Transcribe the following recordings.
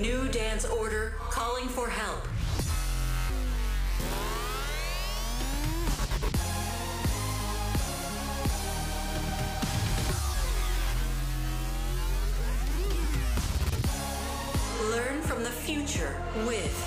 New dance order calling for help. Learn from the future with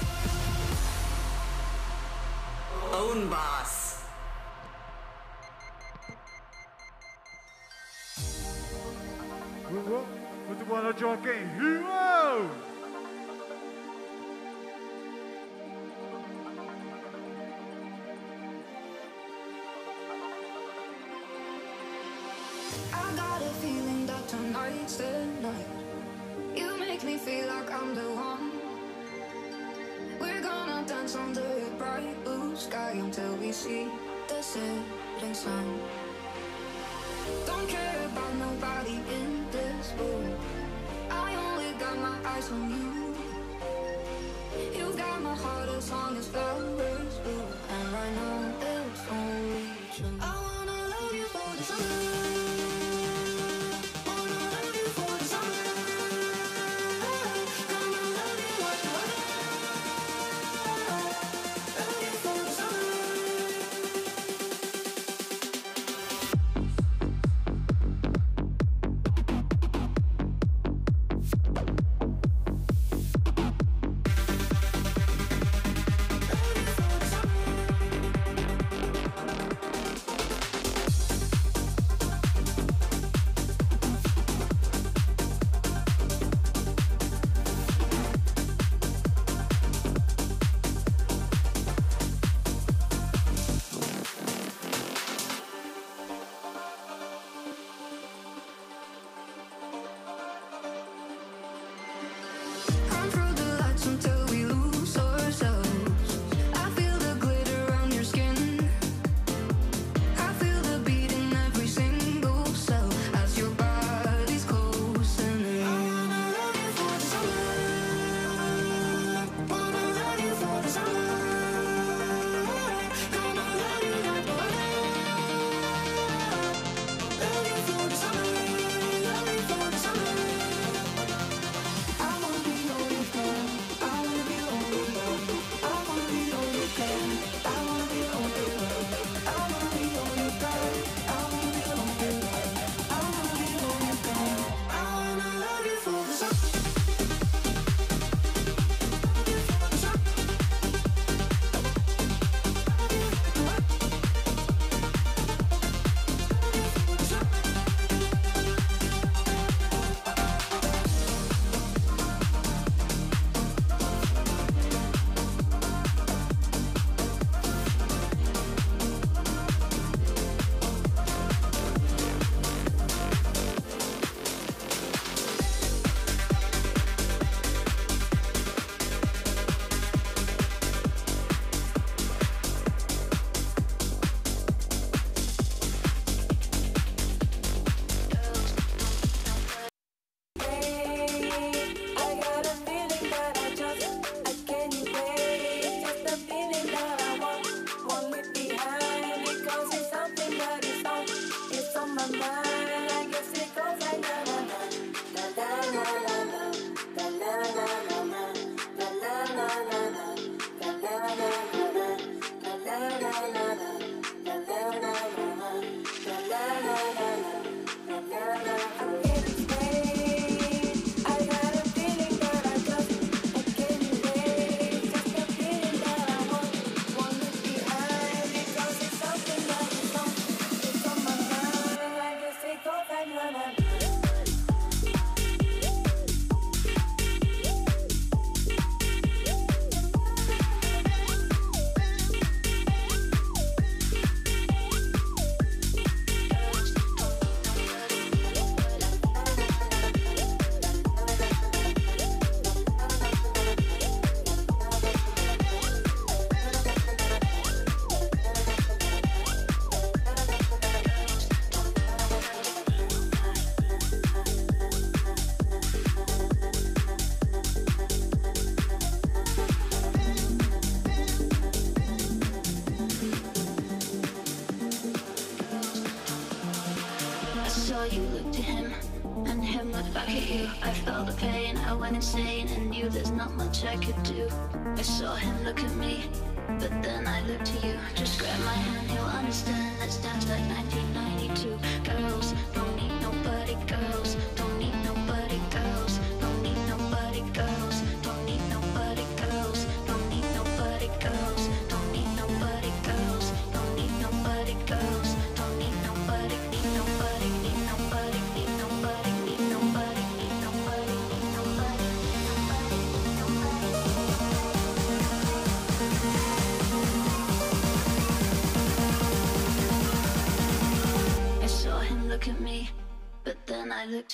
insane and you there's not much I could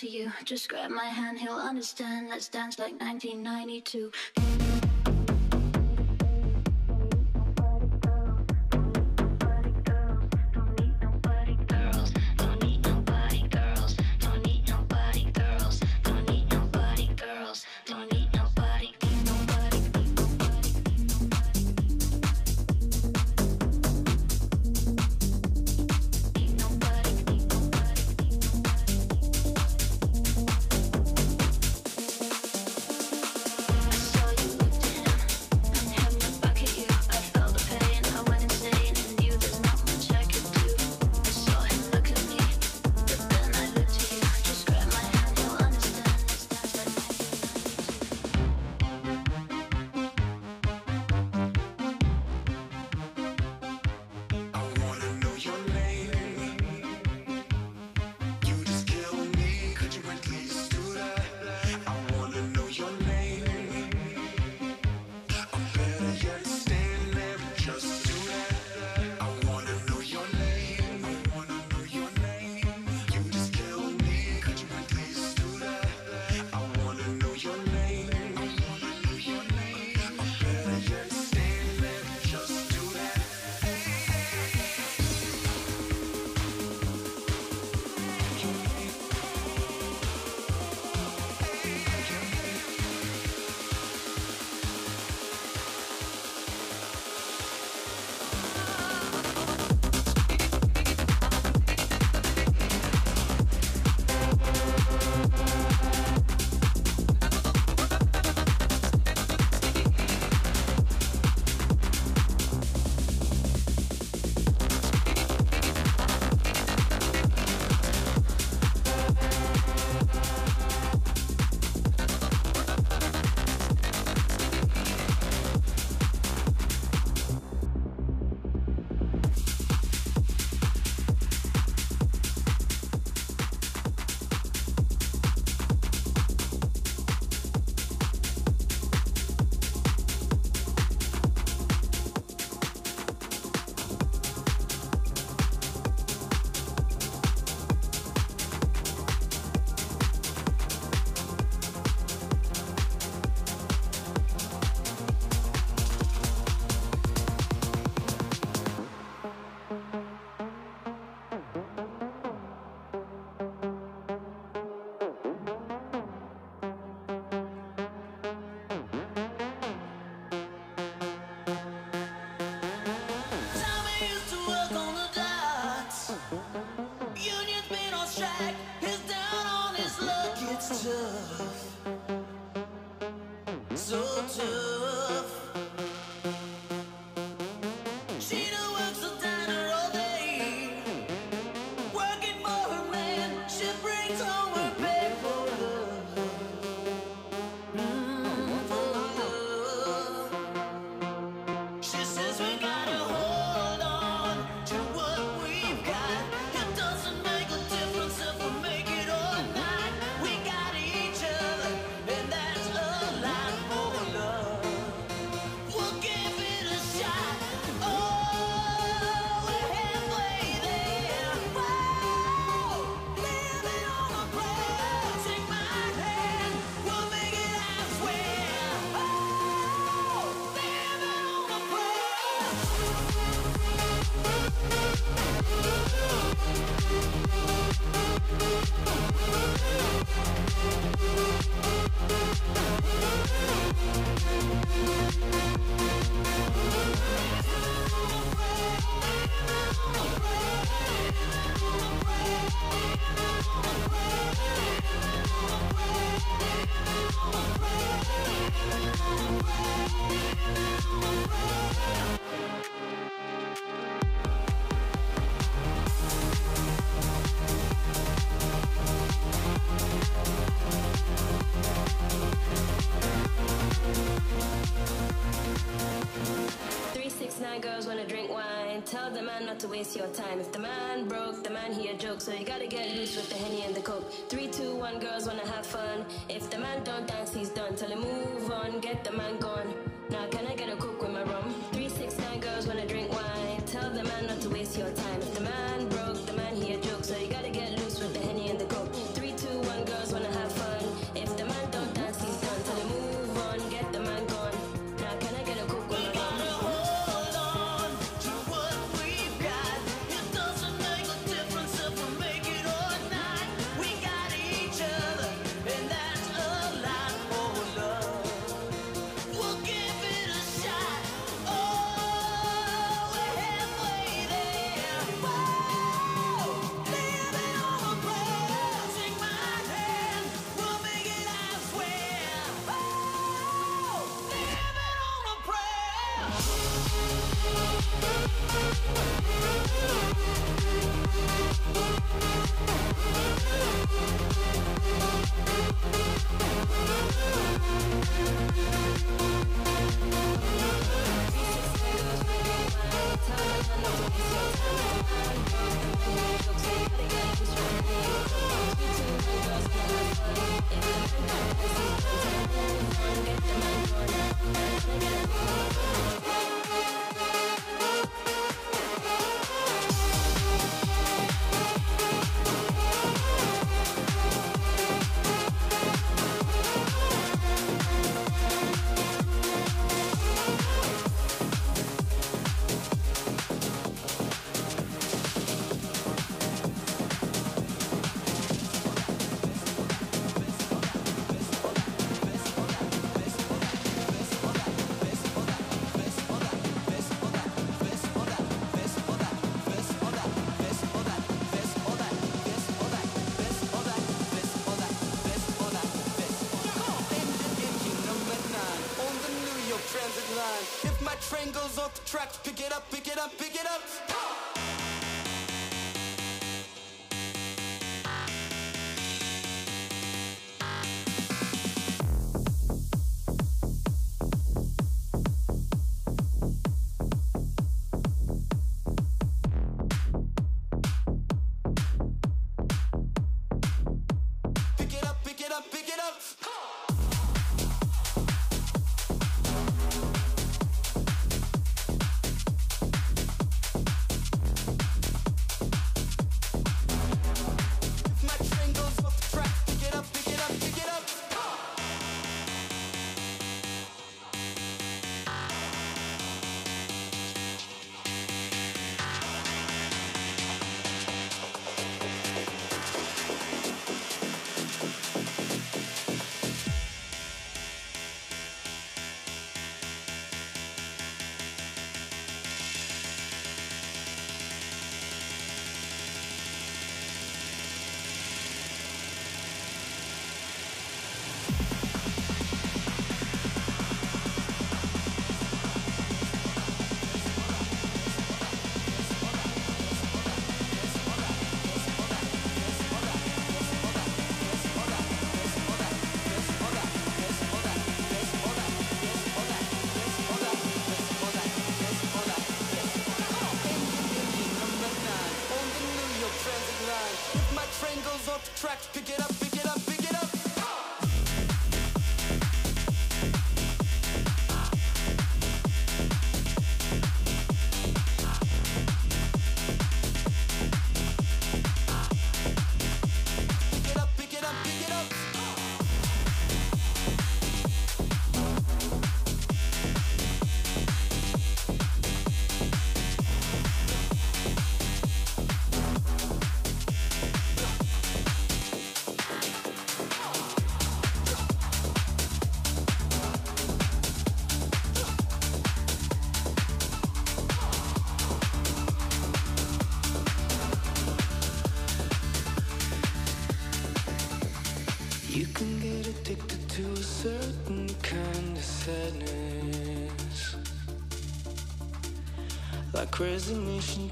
to you. Just grab my hand, he'll understand. Let's dance like 1992. not to waste your time. pick it up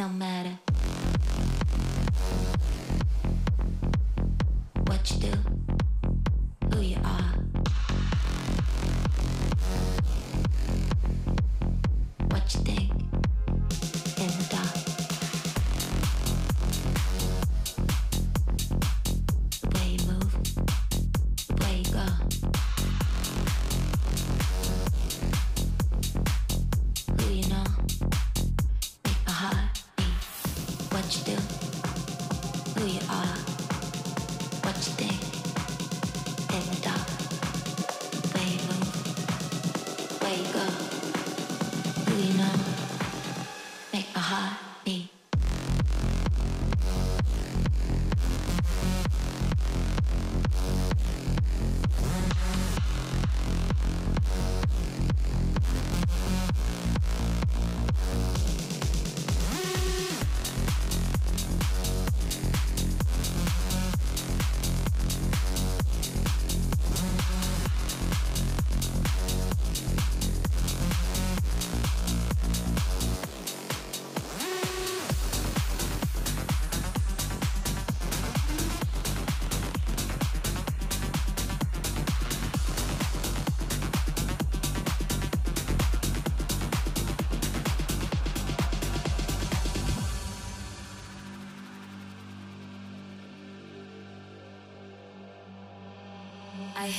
No matter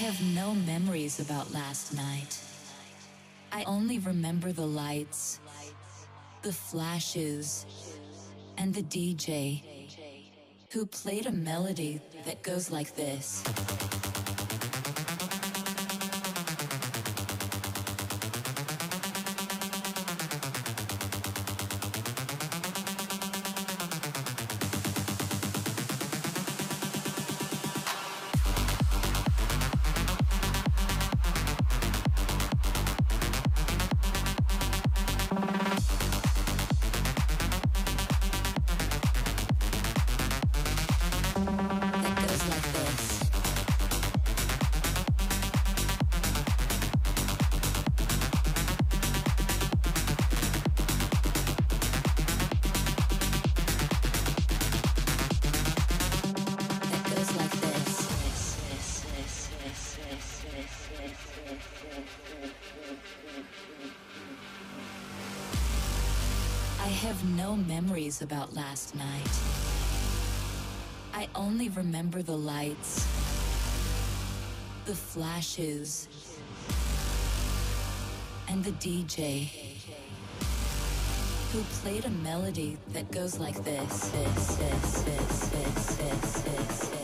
have no memories about last night. I only remember the lights, the flashes, and the DJ who played a melody that goes like this. About last night. I only remember the lights, the flashes, and the DJ who played a melody that goes like this, this, this, this,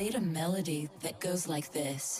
played a melody that goes like this.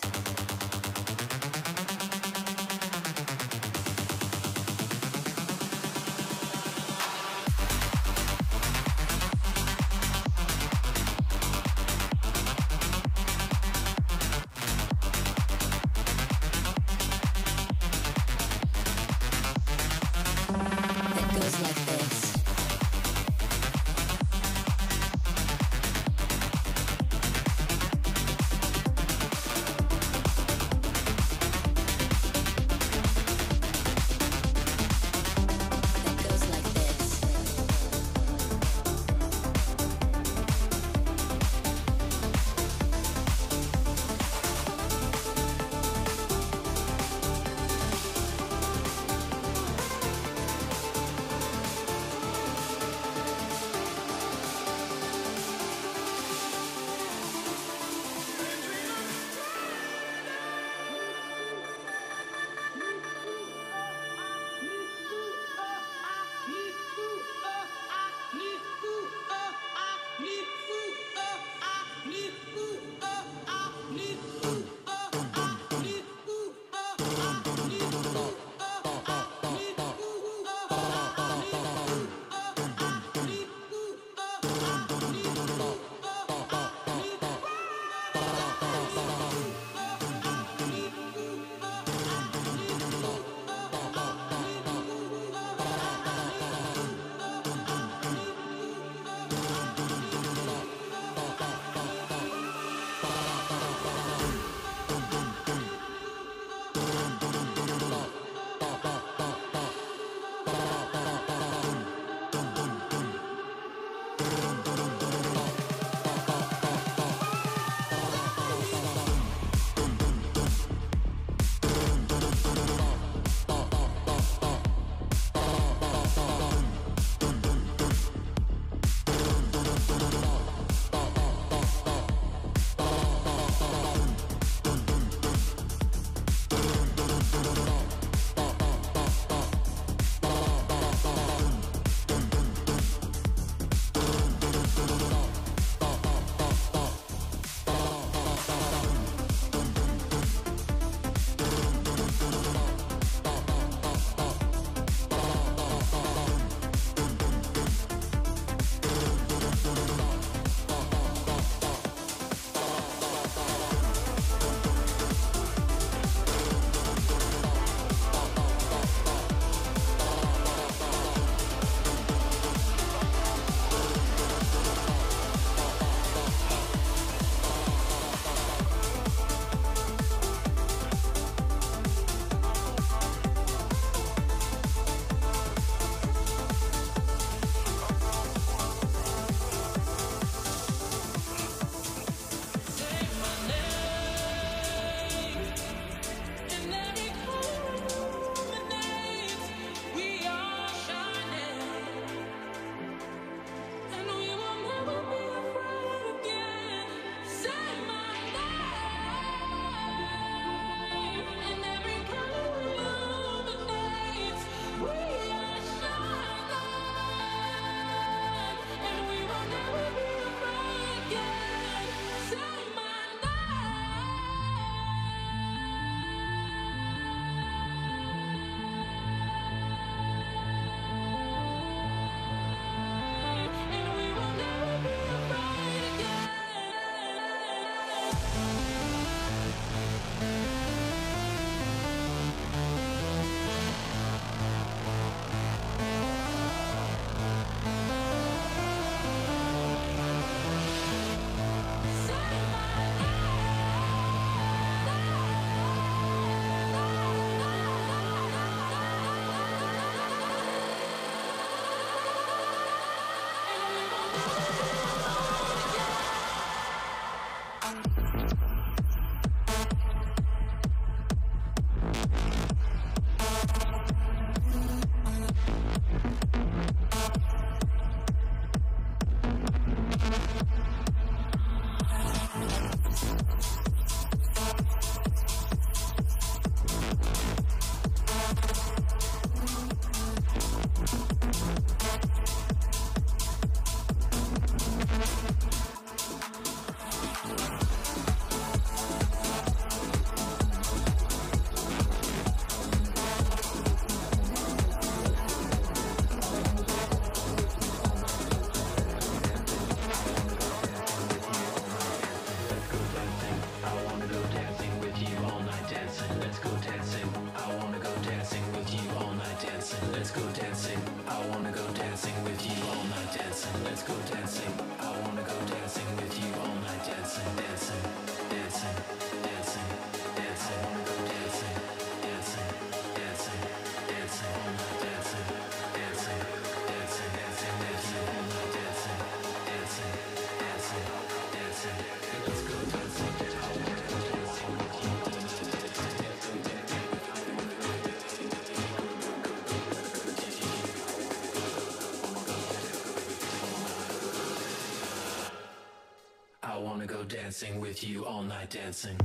dancing with you all night dancing.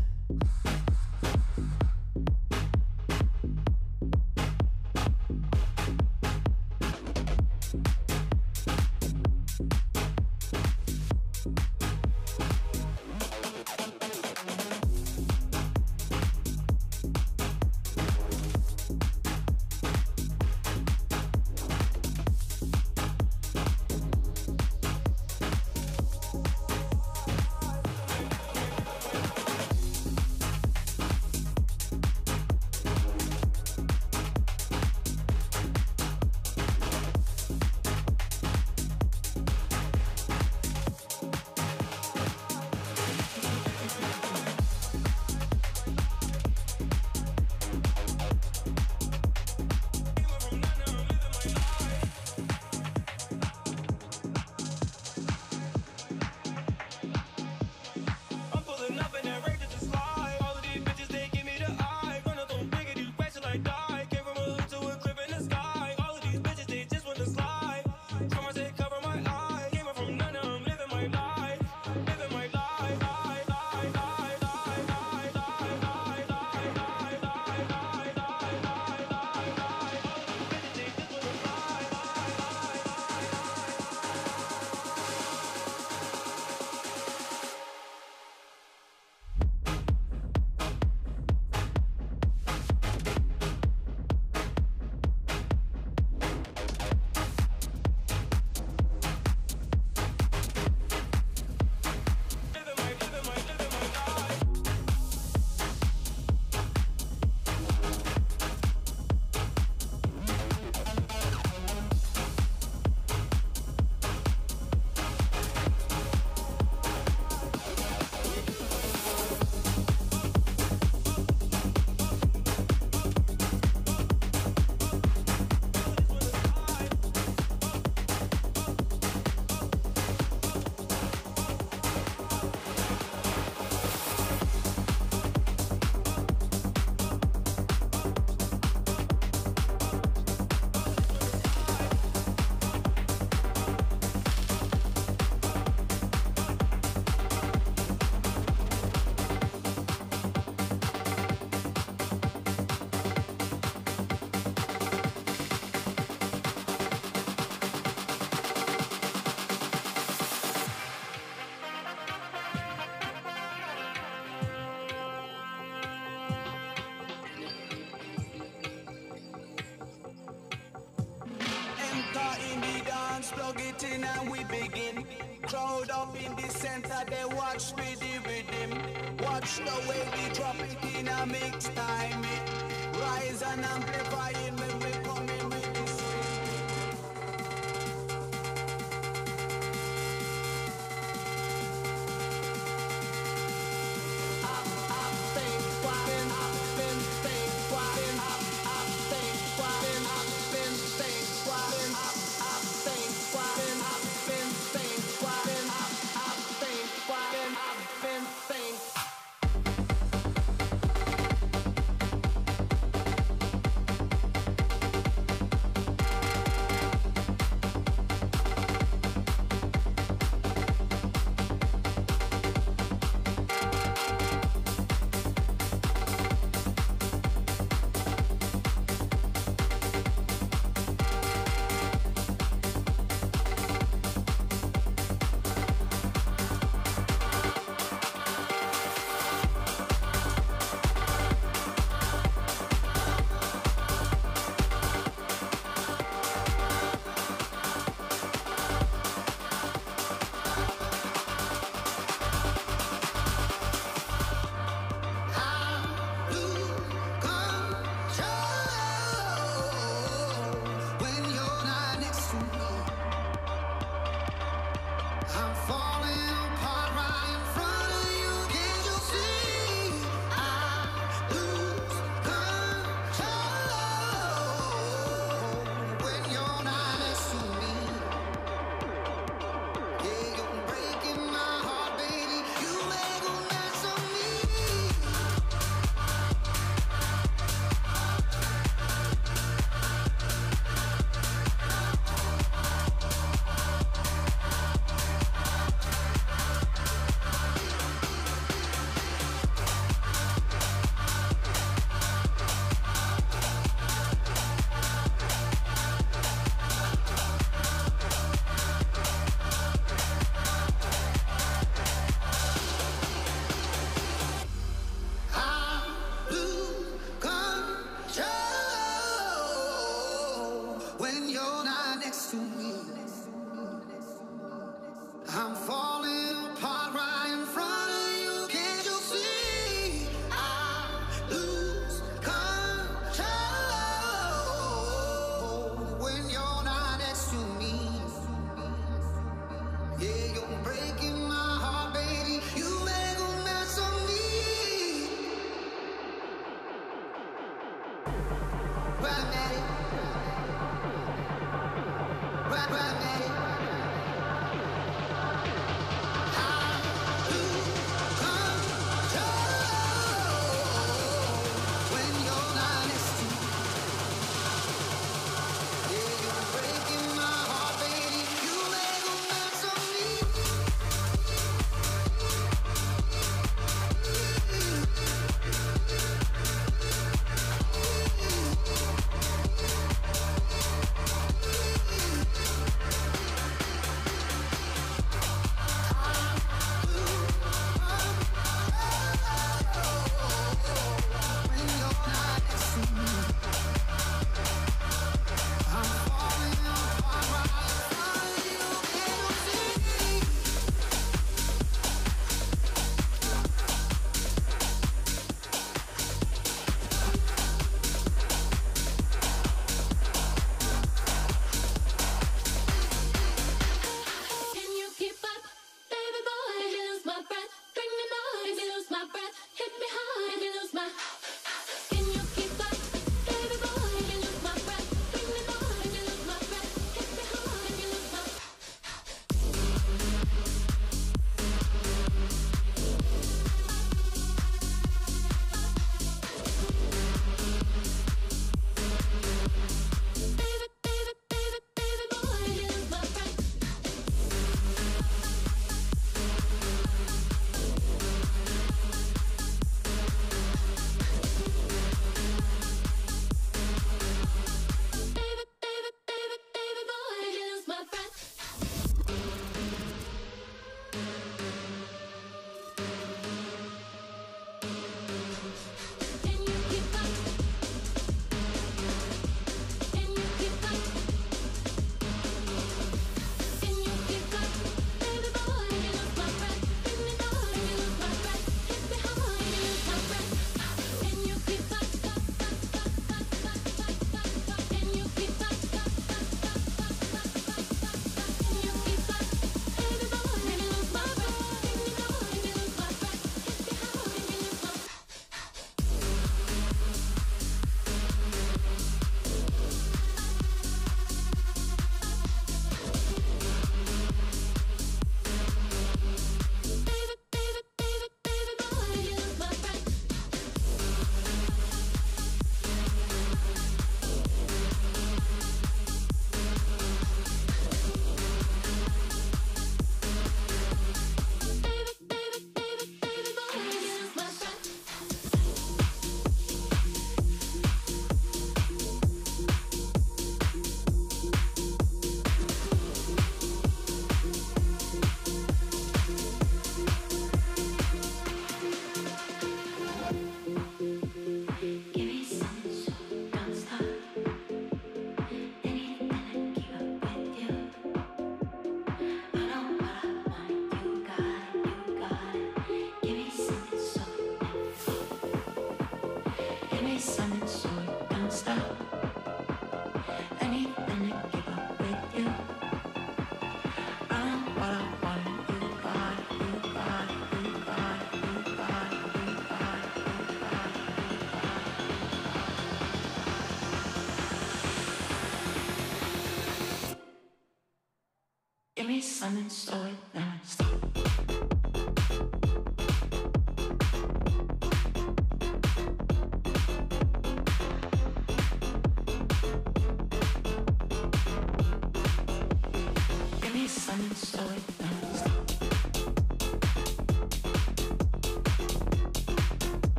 fighting and we begin. Crowd up in the center.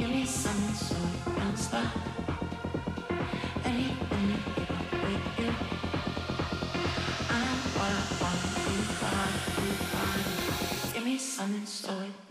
Give me something so it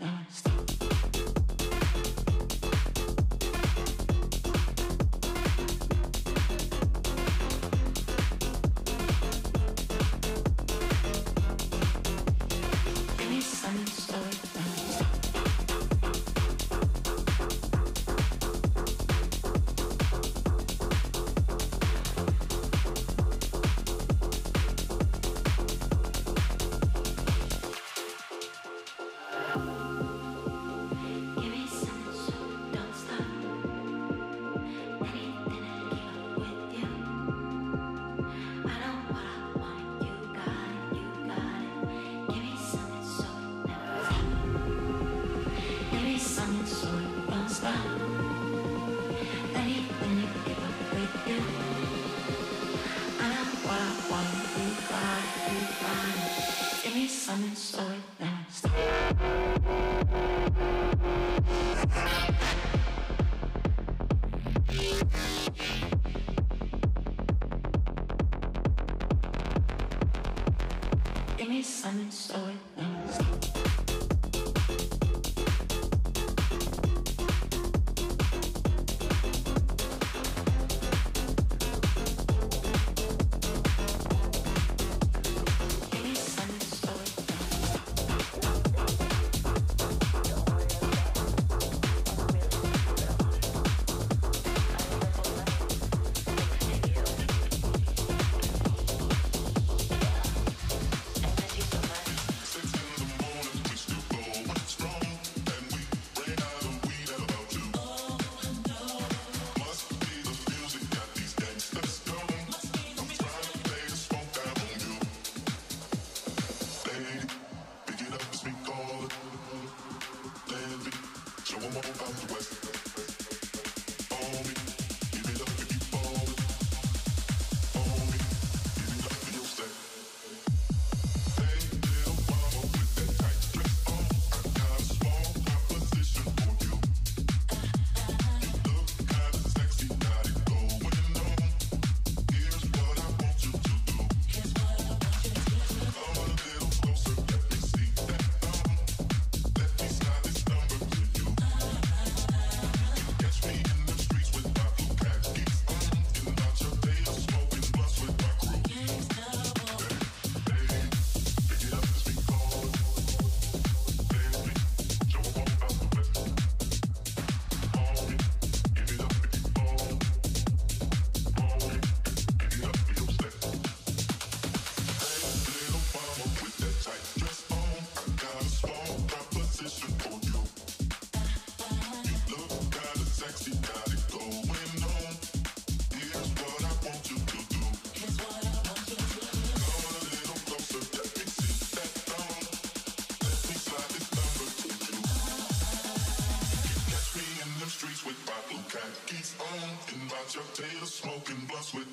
Smoking blunts with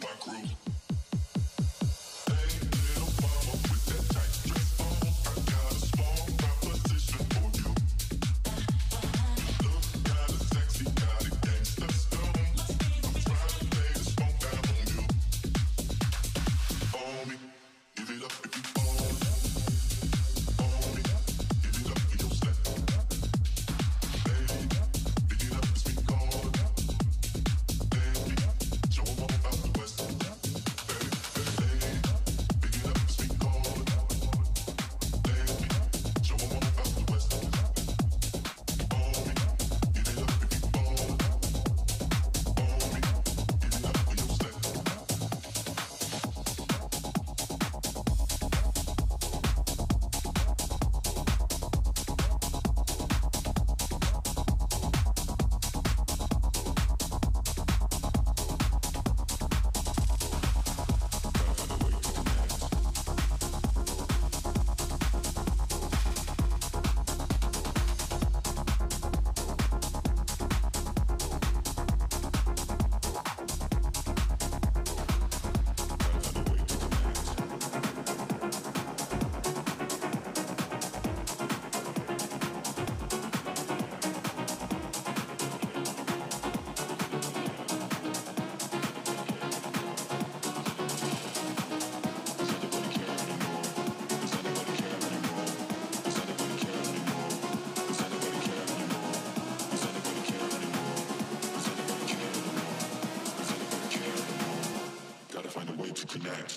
connect.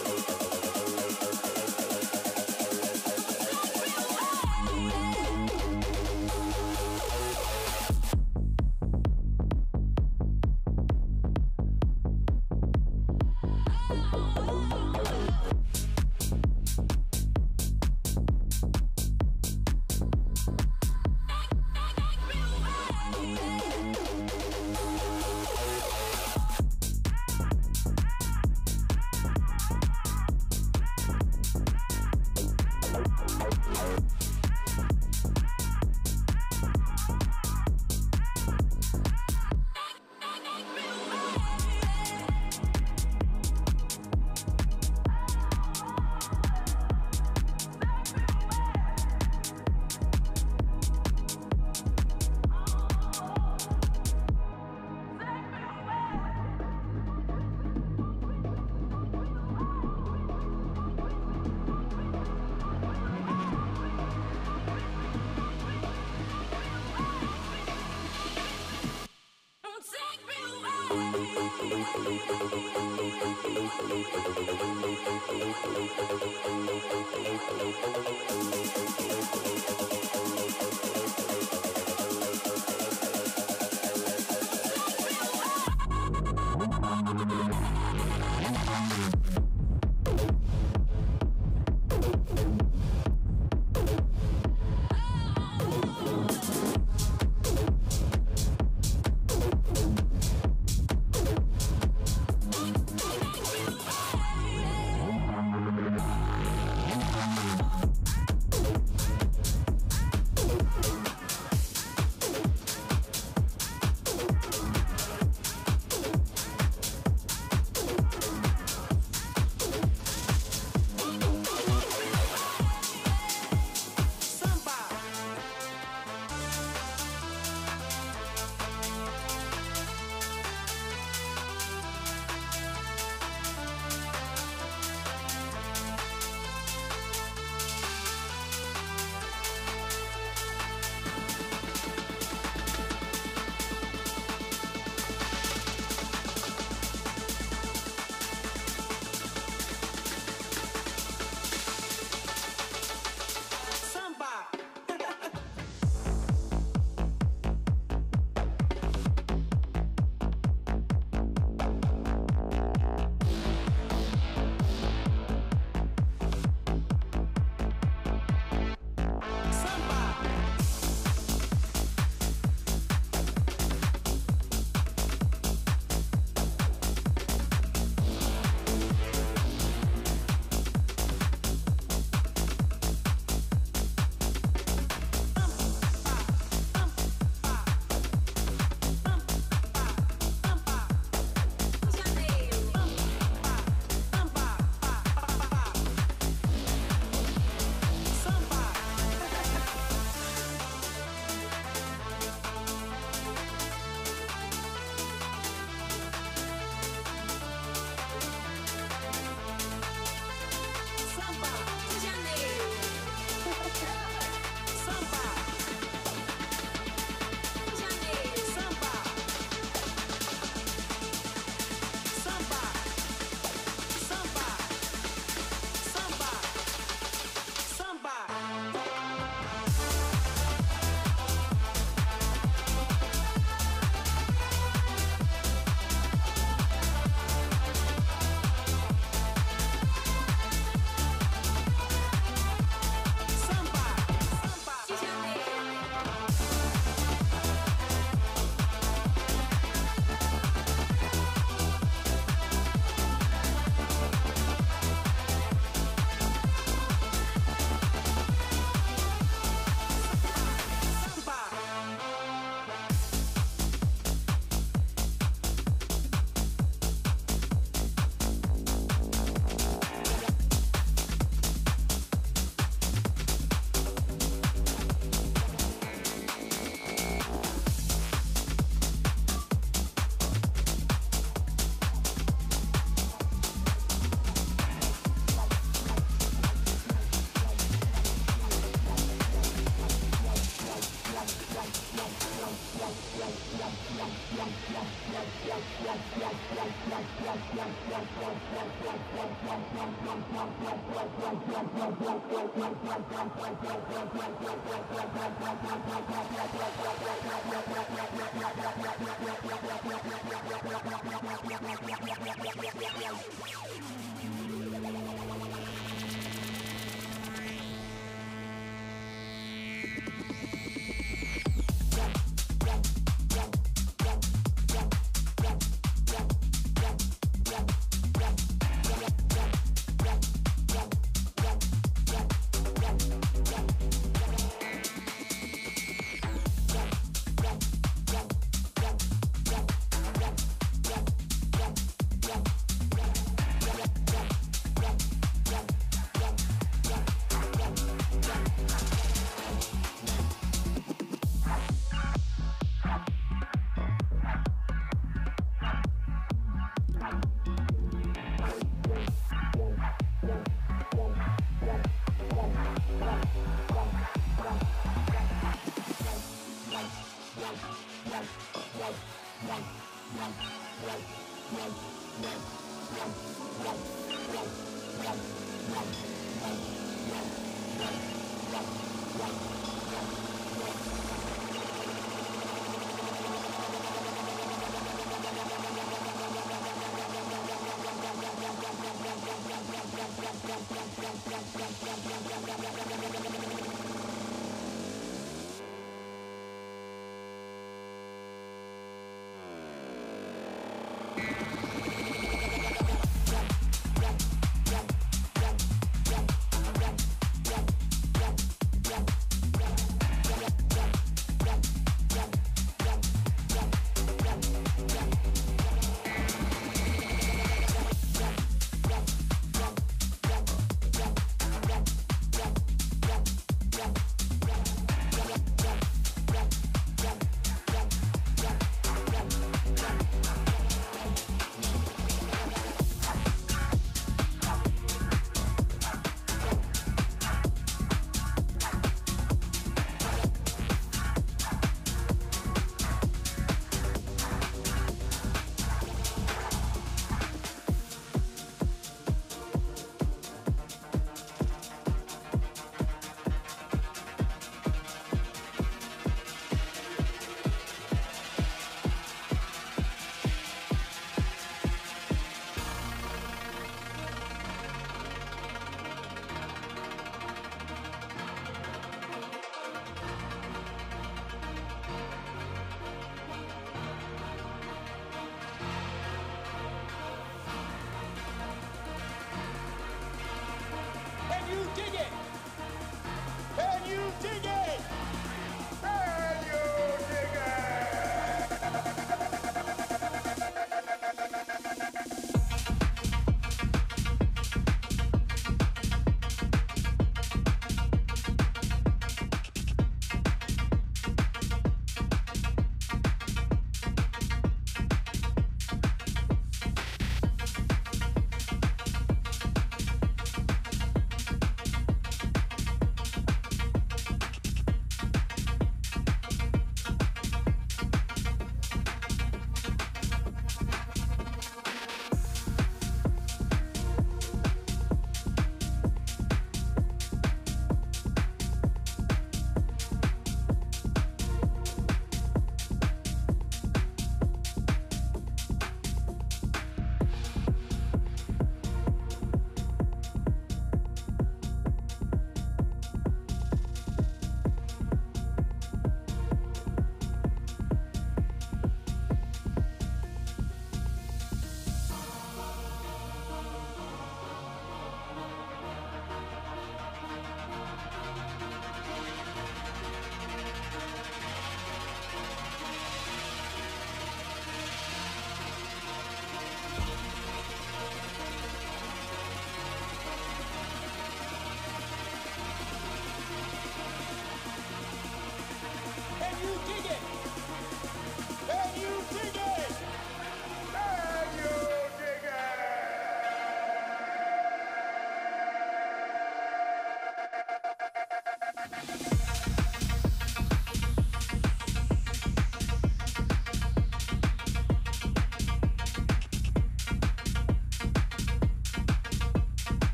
Yeah.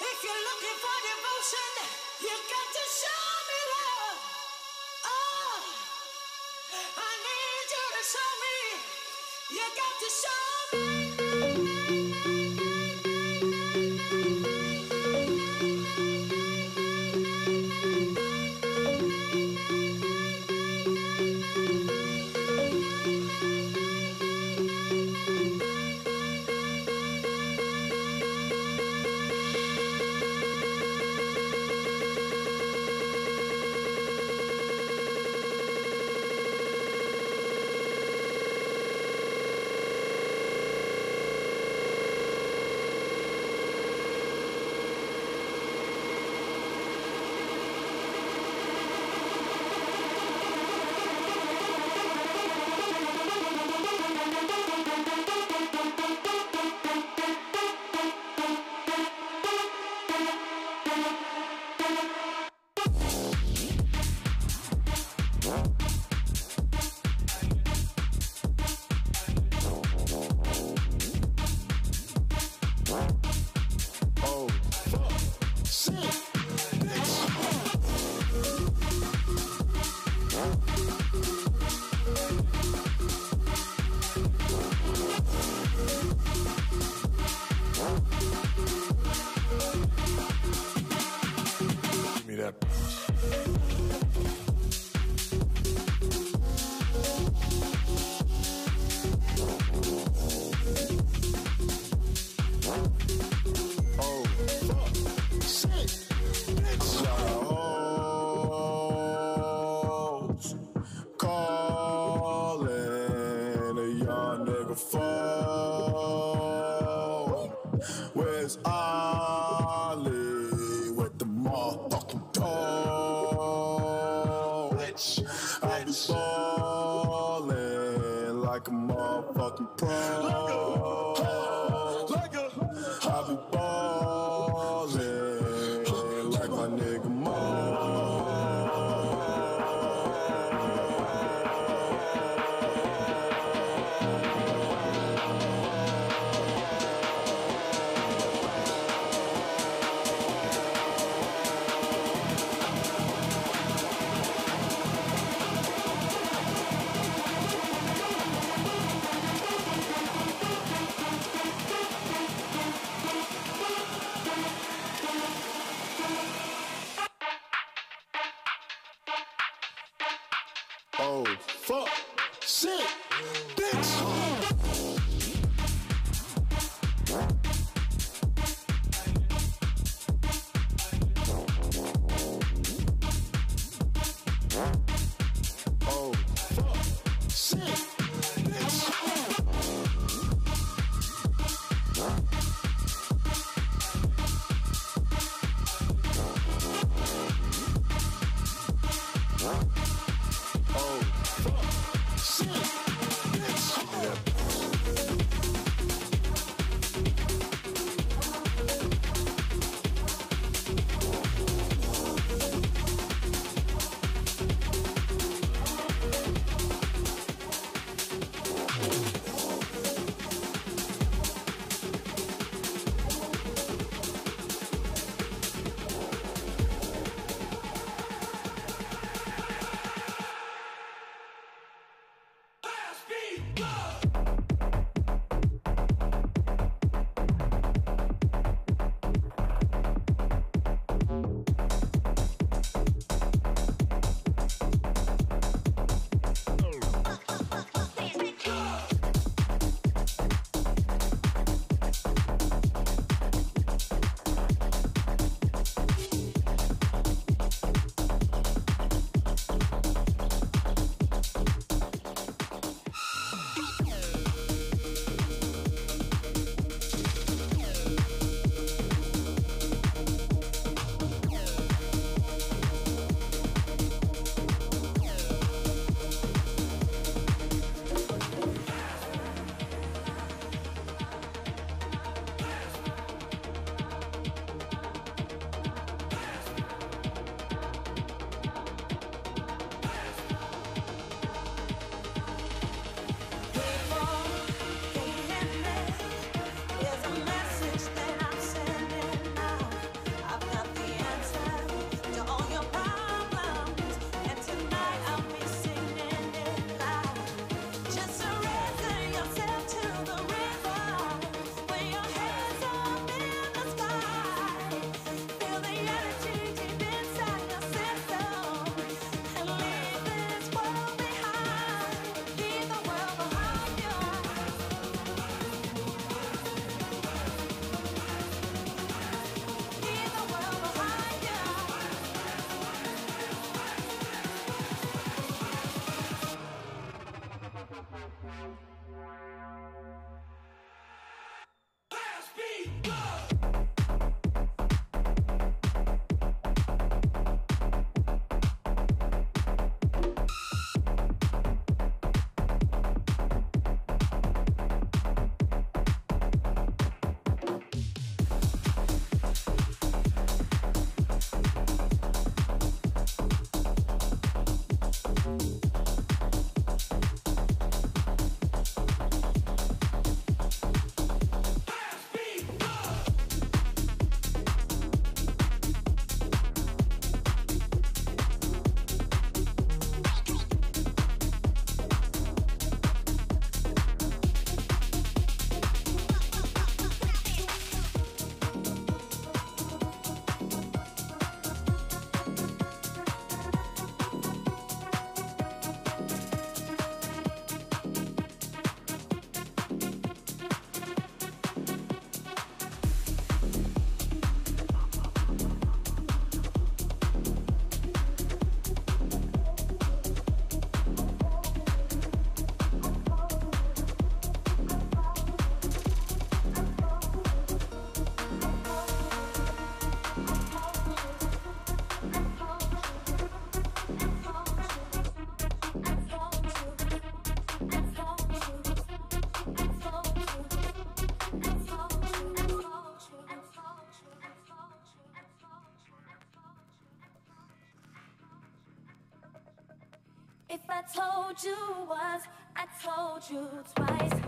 If you're looking for devotion, you've got to show me. If I told you once, I told you twice.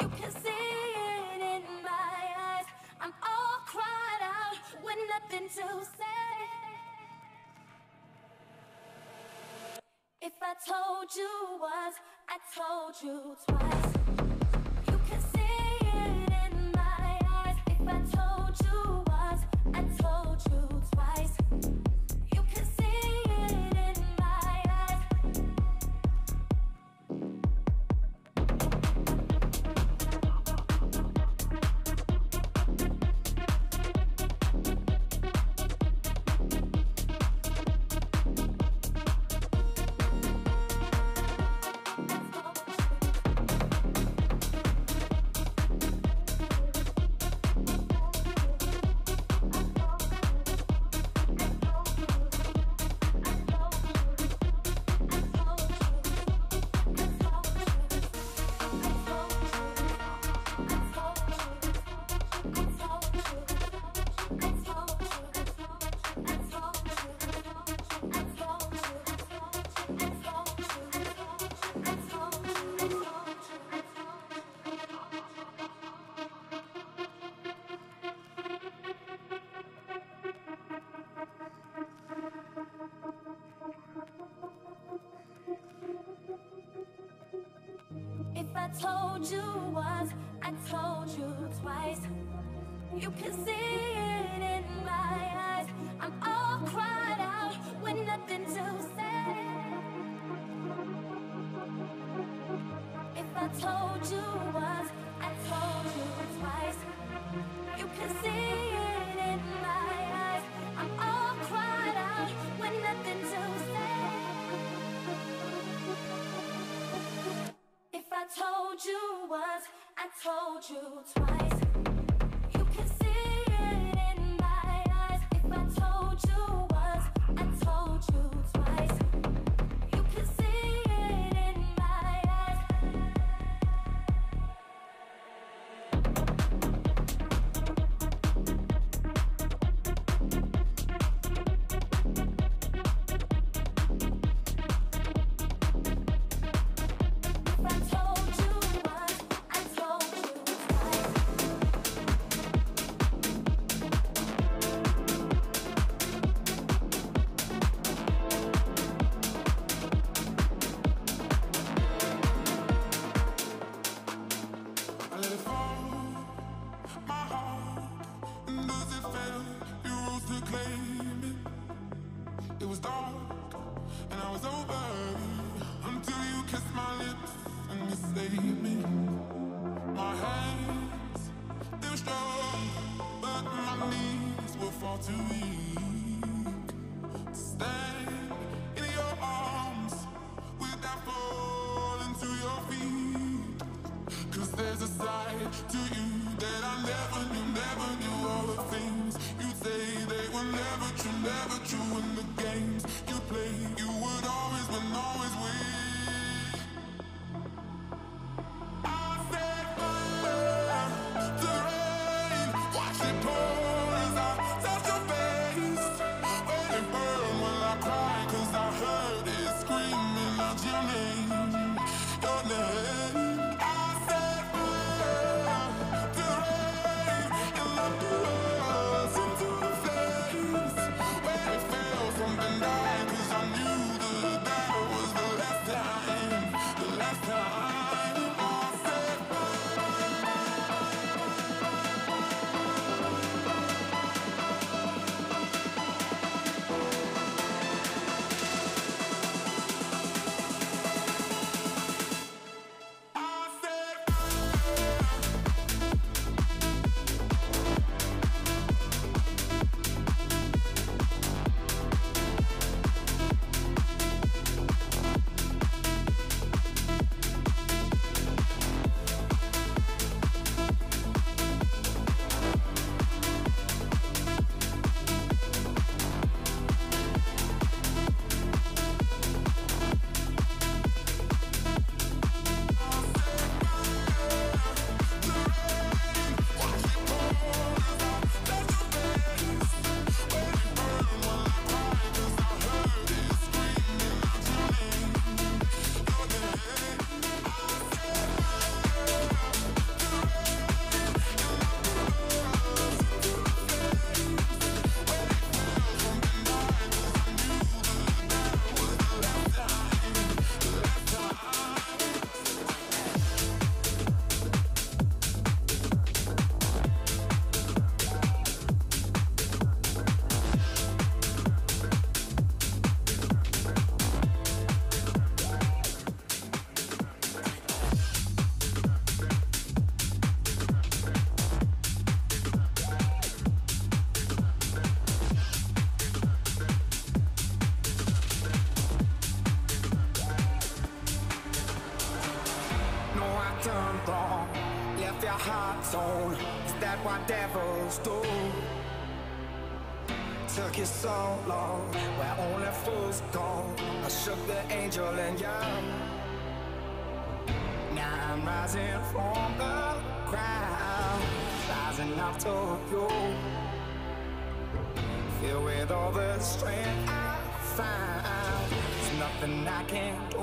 You can see it in my eyes. I'm all cried out with nothing to say. If I told you once, I told you twice. told you once, I told you twice. You can see it in my eyes. I'm all cried out with nothing to say. If I told you you twice. what devils do. Took you so long, where only fools go. I shook the angel and young. Now I'm rising from the crowd, rising up to you. Filled with all the strength I find, there's nothing I can't.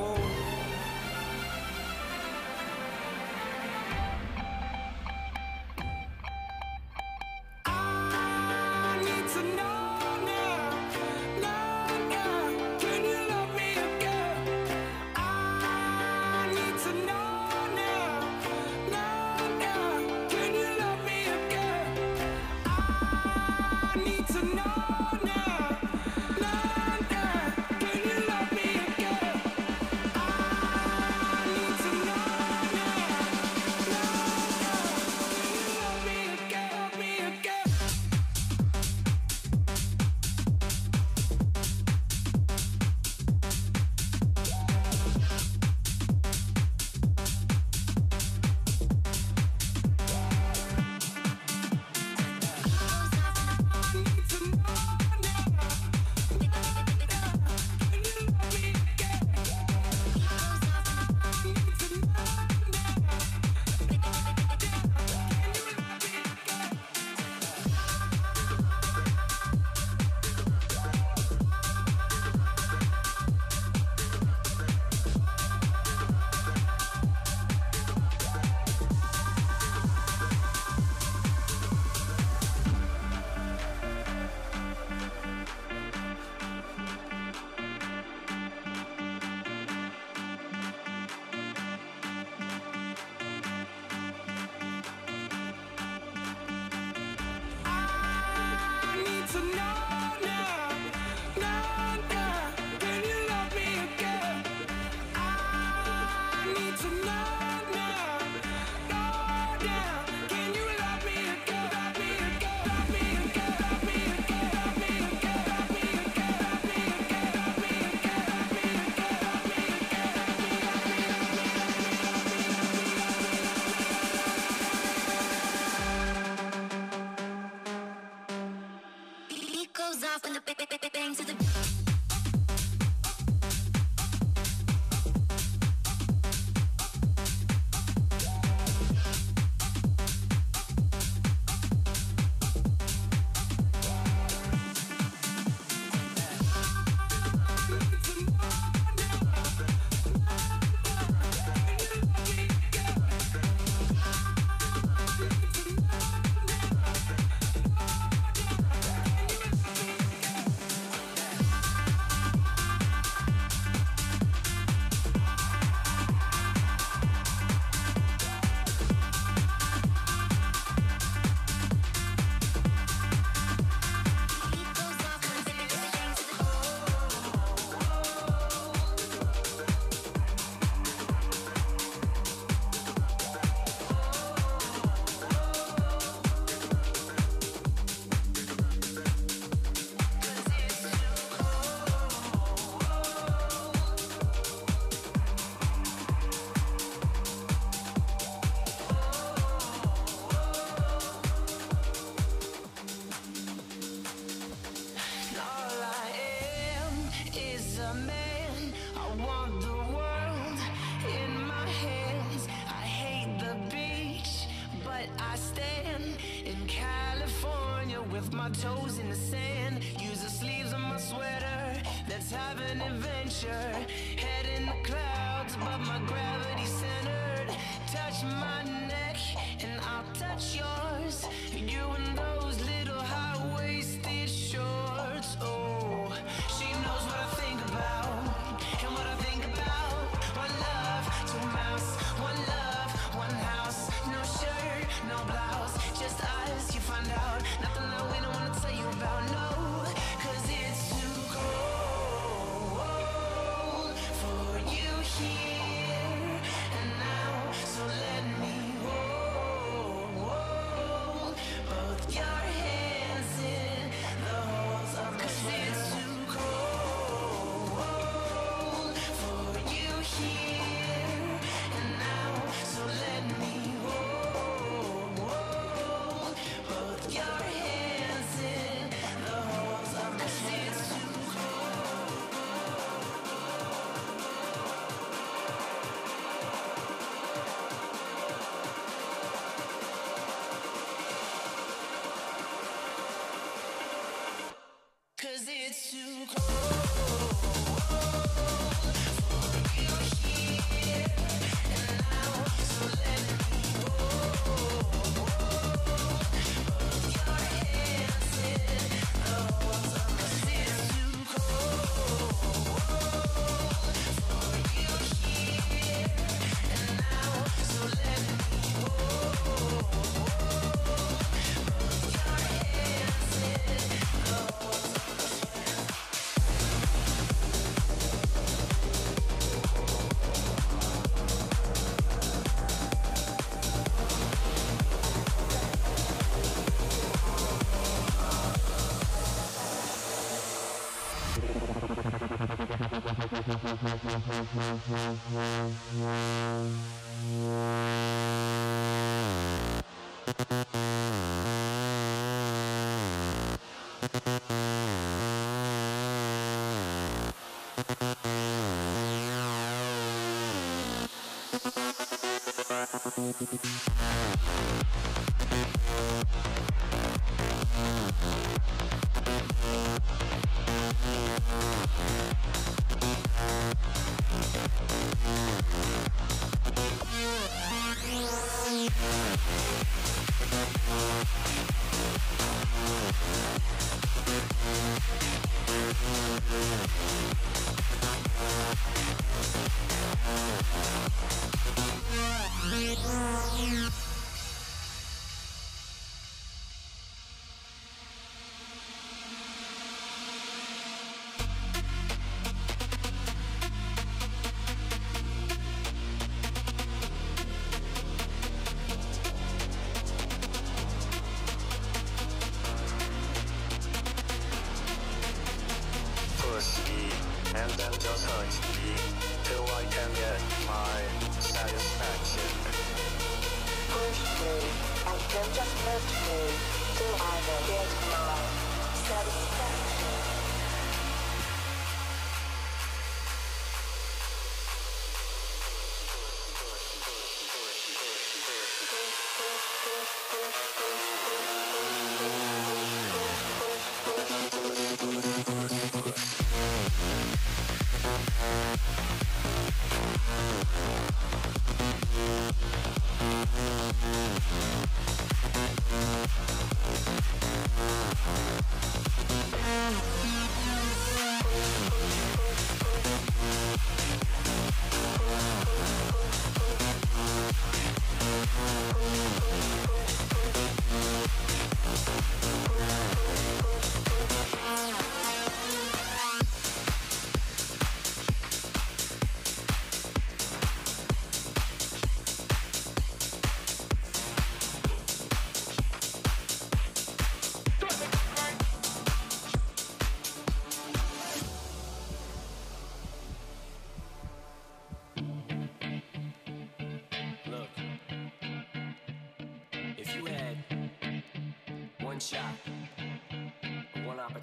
toes in the sand. Use the sleeves of my sweater. Let's have an adventure. Head in the clouds above my ground. Push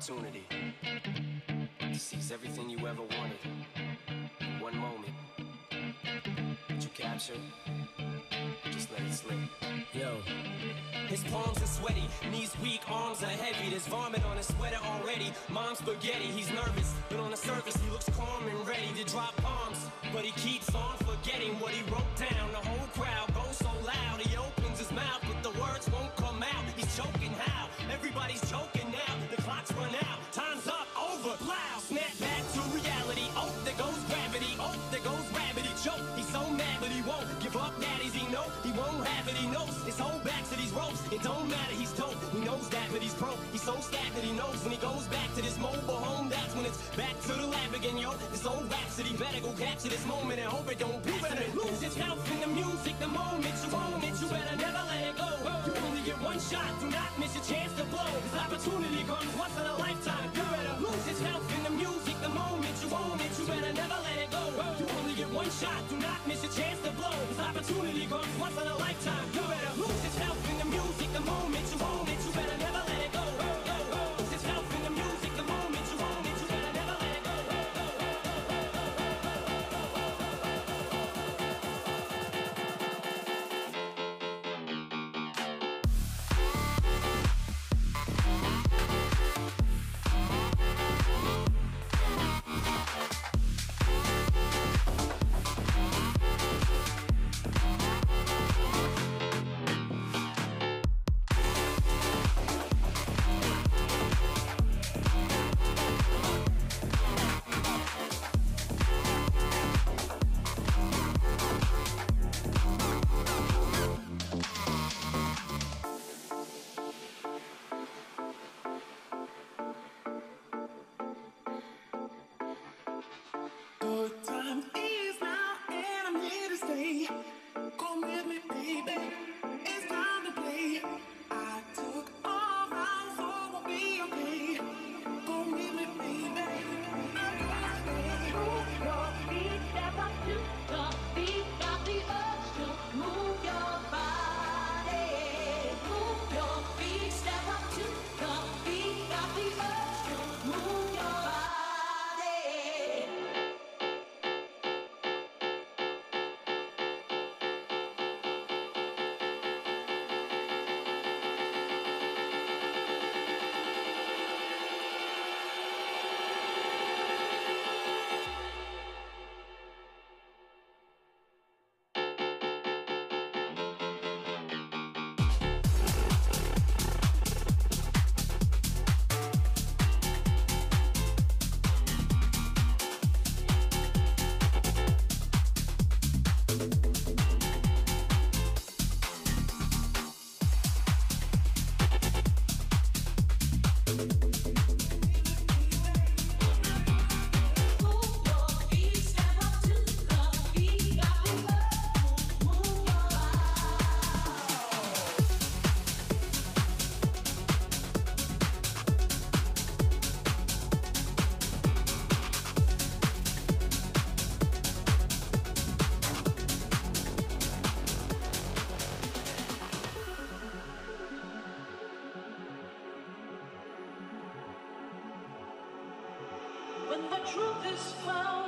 opportunity to seize everything you ever wanted in one moment, that you captured, just let it slip. Yo. His palms are sweaty, knees weak, arms are heavy. There's vomit on his sweater already. Mom's spaghetti, he's nervous, but on the surface he looks calm and ready to drop bombs. But he keeps on forgetting what he wrote down. The whole crowd goes so loud, he opens choking how? Everybody's choking now. The clock's run out, time's up, over, loud. Snap back to reality. Oh, there goes gravity. Oh, there goes gravity. Choke. He's so mad, but he won't give up. Daddies, he know he won't have it. He knows his whole back to these ropes. It don't matter, he's dope. He knows that, but he's broke. He's so stacked that he knows when he goes back to this mobile home. That's when it's back to the lab again, yo. This old rhapsody better go capture this moment and hope it don't pass. You better lose yourself in the music the moment you own it. You better never let it go. You only get one shot. Opportunity comes once in a lifetime. You better lose yourself in the music the moment you own it. You better never let it go. You only get one shot. Do not miss your chance to blow. This opportunity comes once in a lifetime. When the truth is found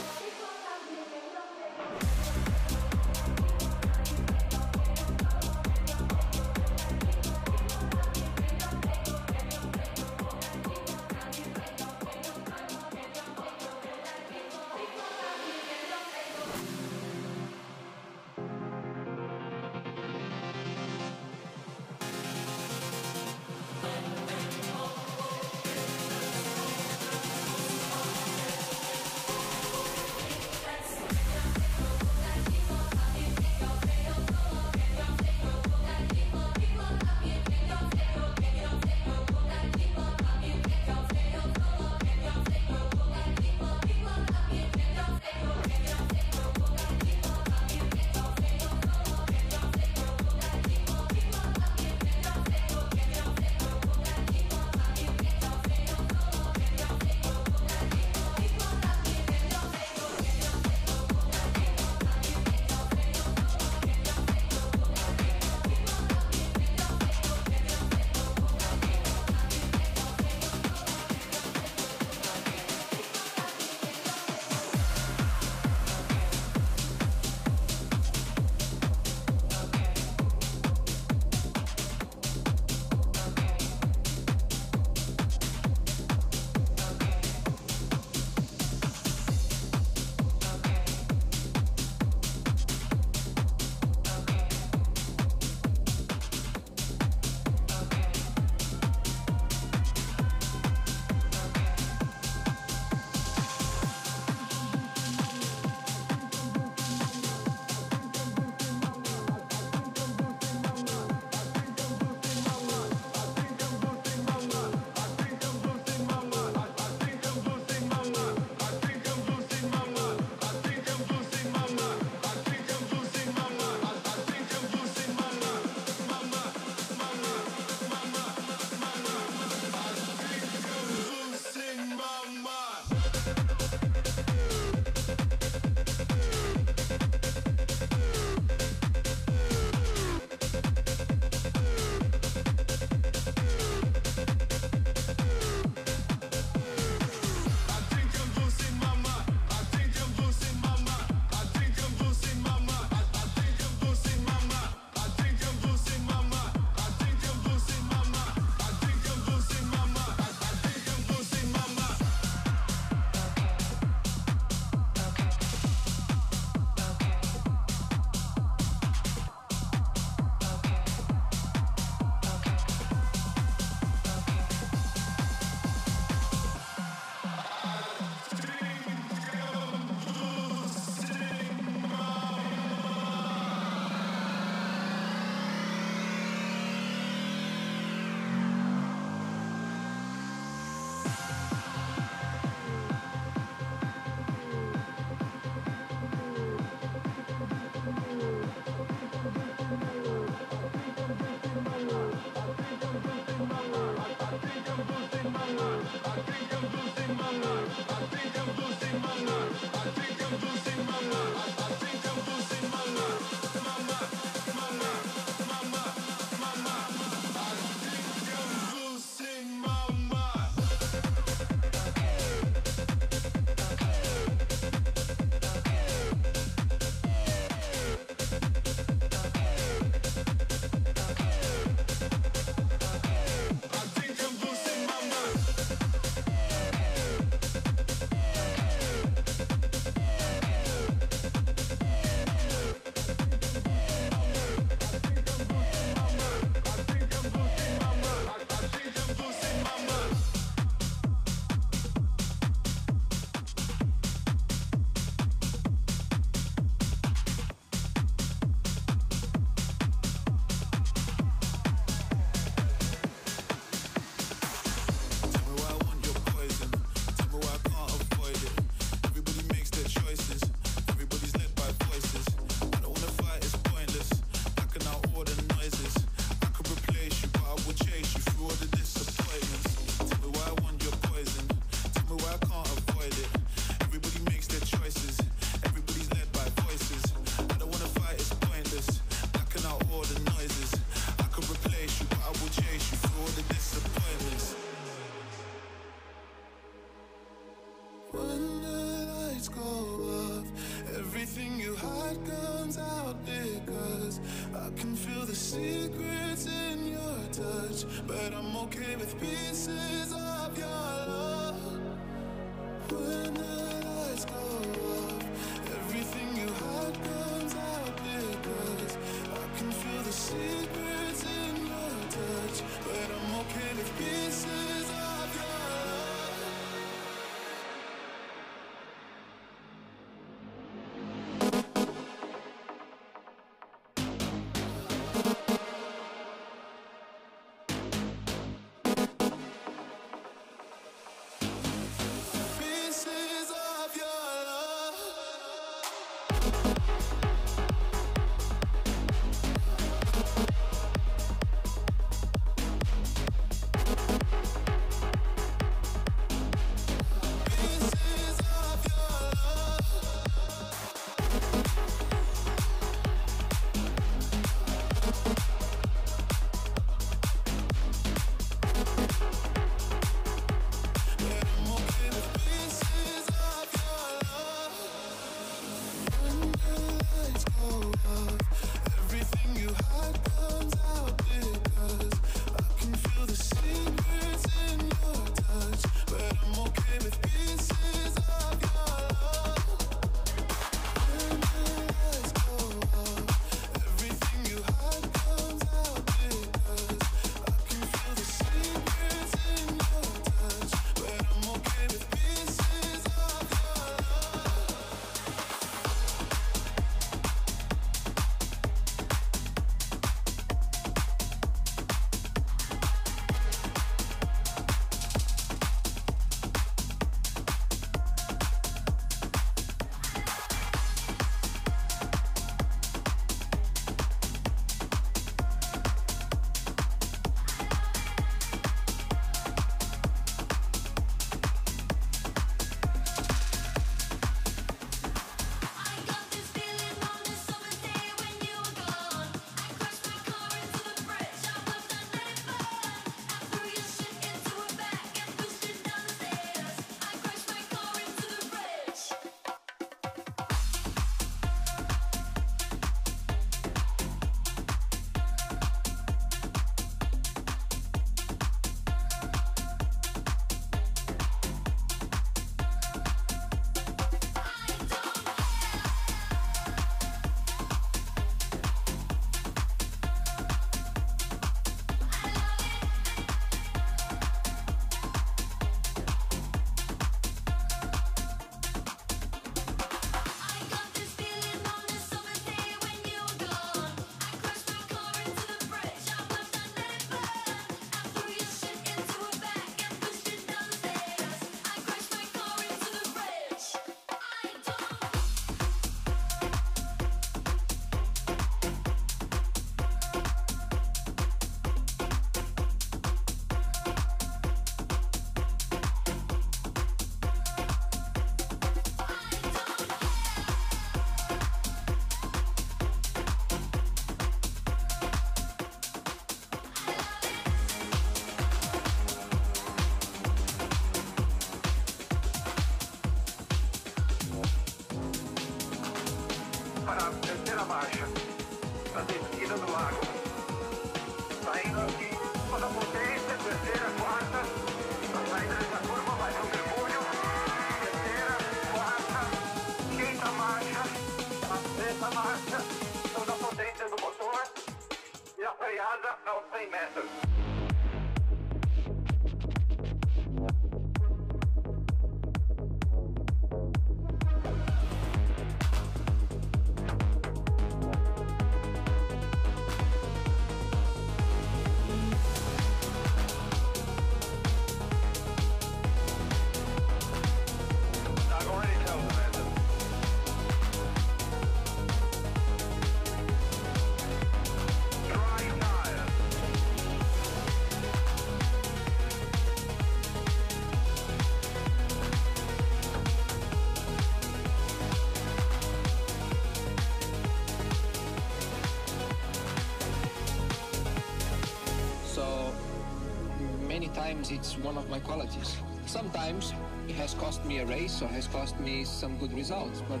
many times it's one of my qualities. Sometimes it has cost me a race or has cost me some good results, but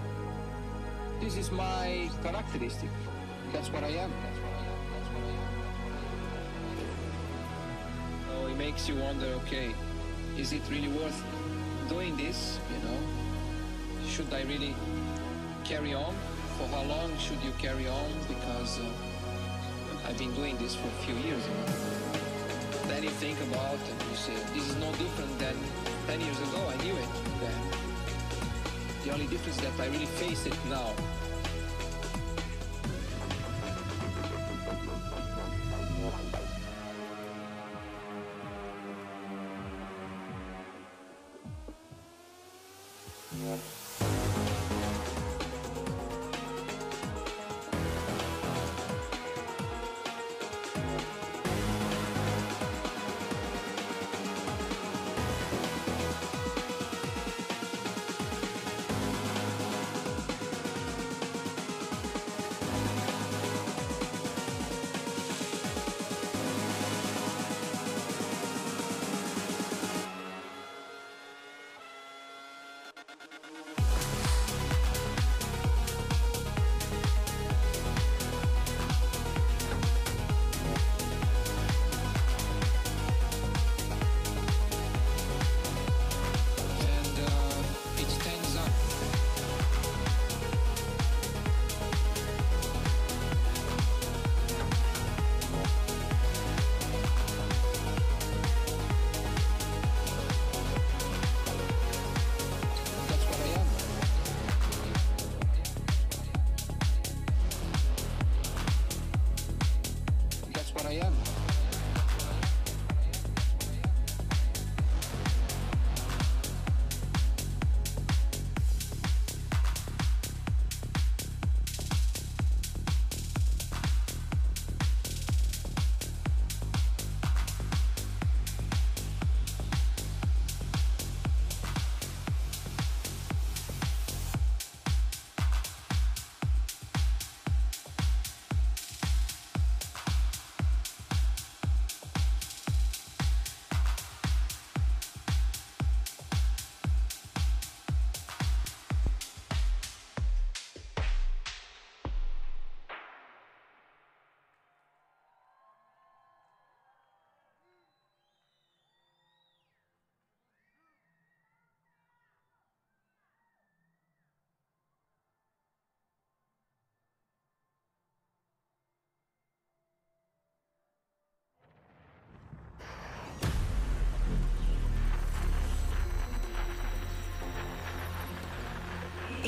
this is my characteristic. That's what I am. That's what I am. That's what I am. So it makes you wonder, okay, is it really worth doing this? You know, should I really carry on? For how long should you carry on? Because uh, I've been doing this for a few years. You know? Think about and you say, this is no different than 10 years ago. I knew it then. The only difference that I really face it now.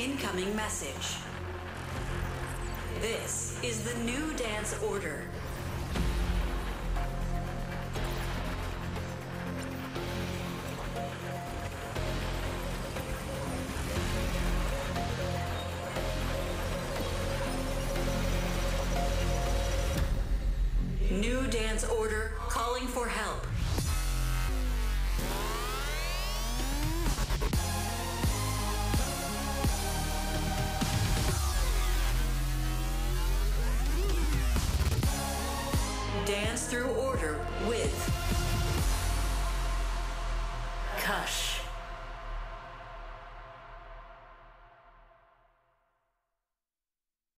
Incoming message. This is the new dance order.